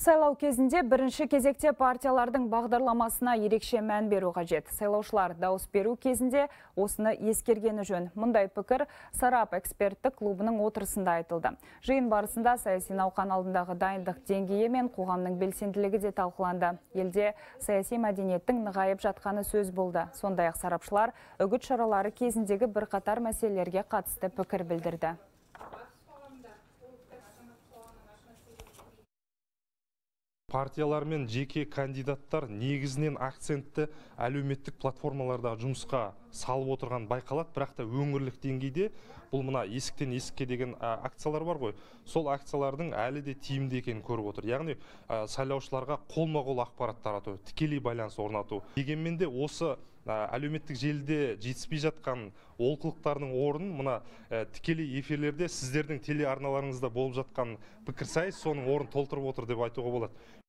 Сайлау кезінде бірінші кезекте партиялардың бағдарламасына ерекше мән беру қажет. Сайлаушылар дауыс беру кезінде осыны ескергені жөн. Мұндай пікір Сарап эксперттік клубының отырысында айтылды. Жиын барысында саяси науқан алдындағы дайындық деңгейі мен қоғамның белсенділігі де талқыланды. Елде саяси мәдениеттің нығайып жатқаны сөз болды. Сондай-ақ сарапшылар үгіт шаралары кезіндегі бірқатар мәселелерге қатысты пікір білдірді. Партиялар мен жеке кандидаттар негізінен акцентті әлеуметтік платформалардағы жұмысқа салып отырған байқалады бірақ та өңірлік деңгейде бұл мына есіктен есікке деген акциялар бар ғой. Сол акциялардың әлі де тиімді екенін көріп отыр. Яғни сайлаушыларға қолма қол ақпарат тарату тікелей байланыс орнату. Дегенмен де осы әлеуметтік желіде жетіспей жатқан олқылықтардың орнын мына тікелей эфирлерде сіздердің телеарналарыңызда болып жатқан пікірсайыс соның орнын толтырып отыр деп айтуға болады.